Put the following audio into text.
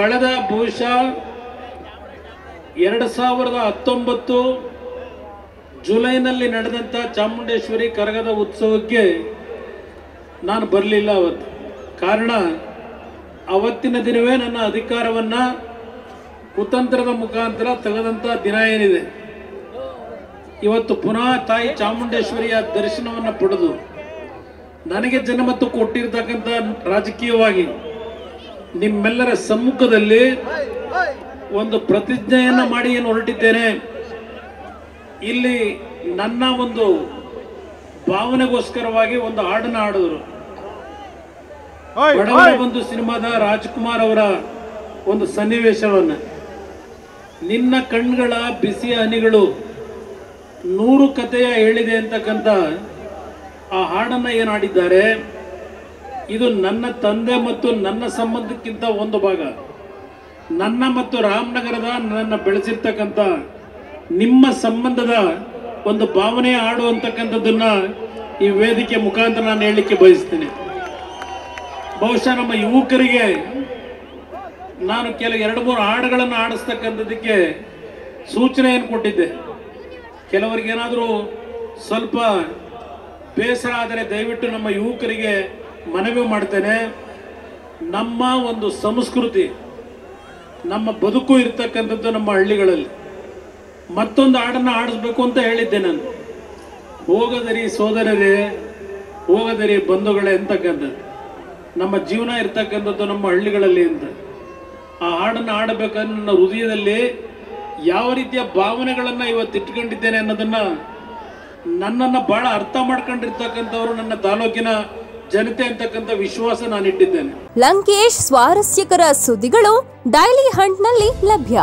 ಕಳೆದ ಬಹುಶಃ ಎರಡು ಸಾವಿರದ ಹತ್ತೊಂಬತ್ತು ಜುಲೈನಲ್ಲಿ ನಡೆದಂಥ ಚಾಮುಂಡೇಶ್ವರಿ ಕರಗದ ಉತ್ಸವಕ್ಕೆ ನಾನು ಬರಲಿಲ್ಲ ಅವತ್ತು. ಕಾರಣ, ಅವತ್ತಿನ ದಿನವೇ ನನ್ನ ಅಧಿಕಾರವನ್ನು ಕುತಂತ್ರದ ಮುಖಾಂತರ ತೆಗೆದಂಥ ದಿನ ಏನಿದೆ. ಇವತ್ತು ಪುನಃ ತಾಯಿ ಚಾಮುಂಡೇಶ್ವರಿಯ ದರ್ಶನವನ್ನು ಪಡೆದು ನನಗೆ ಜನಮತ್ತು ಕೊಟ್ಟಿರ್ತಕ್ಕಂಥ ರಾಜಕೀಯವಾಗಿ ನಿಮ್ಮೆಲ್ಲರ ಸಮ್ಮುಖದಲ್ಲಿ ಒಂದು ಪ್ರತಿಜ್ಞೆಯನ್ನು ಮಾಡಿ ಏನು ಹೊರಟಿದ್ದೇನೆ. ಇಲ್ಲಿ ನನ್ನ ಒಂದು ಭಾವನೆಗೋಸ್ಕರವಾಗಿ ಒಂದು ಹಾಡನ್ನು ಹಾಡಿದ್ರು. ಬಡವರ ಒಂದು ಸಿನಿಮಾದ ರಾಜ್ಕುಮಾರ್ ಅವರ ಒಂದು ಸನ್ನಿವೇಶವನ್ನ. ನಿನ್ನ ಕಣ್ಗಳ ಬಿಸಿಯ ಹನಿಗಳು ನೂರು ಕಥೆಯ ಹೇಳಿದೆ ಅಂತಕ್ಕಂಥ ಆ ಹಾಡನ್ನ ಏನು ಹಾಡಿದ್ದಾರೆ? ಇದು ನನ್ನ ತಂದೆ ಮತ್ತು ನನ್ನ ಸಂಬಂಧಕ್ಕಿಂತ ಒಂದು ಭಾಗ. ನನ್ನ ಮತ್ತು ರಾಮನಗರದ ನನ್ನ ಬೆಳೆಸಿರ್ತಕ್ಕಂಥ, ನಿಮ್ಮ ಸಂಬಂಧದ ಒಂದು ಭಾವನೆ ಹಾಡು ಅಂತಕ್ಕಂಥದ್ದನ್ನ ಈ ವೇದಿಕೆ ಮುಖಾಂತರ ನಾನು ಹೇಳಲಿಕ್ಕೆ ಬಯಸ್ತೇನೆ. ಬಹುಶಃ ನಮ್ಮ ಯುವಕರಿಗೆ ನಾನು ಕೆಲವು ಎರಡು ಮೂರು ಹಾಡುಗಳನ್ನು ಆಡಿಸ್ತಕ್ಕಂಥದ್ದಕ್ಕೆ ಸೂಚನೆಯನ್ನು ಕೊಟ್ಟಿದ್ದೆ. ಕೆಲವರಿಗೇನಾದರೂ ಸ್ವಲ್ಪ ಬೇಸರ ಆದರೆ ದಯವಿಟ್ಟು ನಮ್ಮ ಯುವಕರಿಗೆ ಮನವಿ ಮಾಡ್ತೇನೆ. ನಮ್ಮ ಒಂದು ಸಂಸ್ಕೃತಿ, ನಮ್ಮ ಬದುಕು ಇರ್ತಕ್ಕಂಥದ್ದು ನಮ್ಮ ಹಳ್ಳಿಗಳಲ್ಲಿ. ಮತ್ತೊಂದು ಹಾಡನ್ನು ಆಡಿಸ್ಬೇಕು ಅಂತ ಹೇಳಿದ್ದೆ ನಾನು. ಹೋಗದರಿ ಸೋದರರೇ, ಹೋಗದರಿ ಬಂಧುಗಳೇ ಅಂತಕ್ಕಂಥದ್ದು. ನಮ್ಮ ಜೀವನ ಇರ್ತಕ್ಕಂಥದ್ದು ನಮ್ಮ ಹಳ್ಳಿಗಳಲ್ಲಿ ಅಂತ. ಆ ಹಾಡನ್ನು ಆಡಬೇಕಾದ್ರೆ ನನ್ನ ಹೃದಯದಲ್ಲಿ ಯಾವ ರೀತಿಯ ಭಾವನೆಗಳನ್ನು ಇವತ್ತು ಇಟ್ಕೊಂಡಿದ್ದೇನೆ ಅನ್ನೋದನ್ನ ನನ್ನನ್ನು ಬಹಳ ಅರ್ಥ ಮಾಡ್ಕೊಂಡಿರ್ತಕ್ಕಂಥವ್ರು ನನ್ನ ತಾಲೂಕಿನ ಜನತೆ ಅಂತಕ್ಕಂಥ ವಿಶ್ವಾಸ ನಾನು ಇಟ್ಟಿದ್ದೇನೆ ಲಂಕೇಶ್ ಸ್ವಾರಸ್ಯಕರ ಸುದ್ದಿಗಳು ಡೈಲಿ ಹಂಟ್ನಲ್ಲಿ ಲಭ್ಯ.